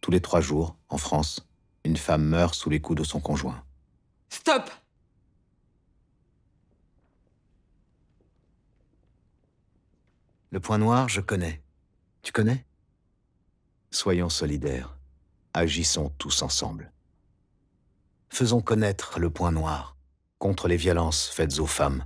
Tous les trois jours, en France, une femme meurt sous les coups de son conjoint. Stop Le point noir, je connais. Tu connais? Soyons solidaires. Agissons tous ensemble. Faisons connaître le point noir contre les violences faites aux femmes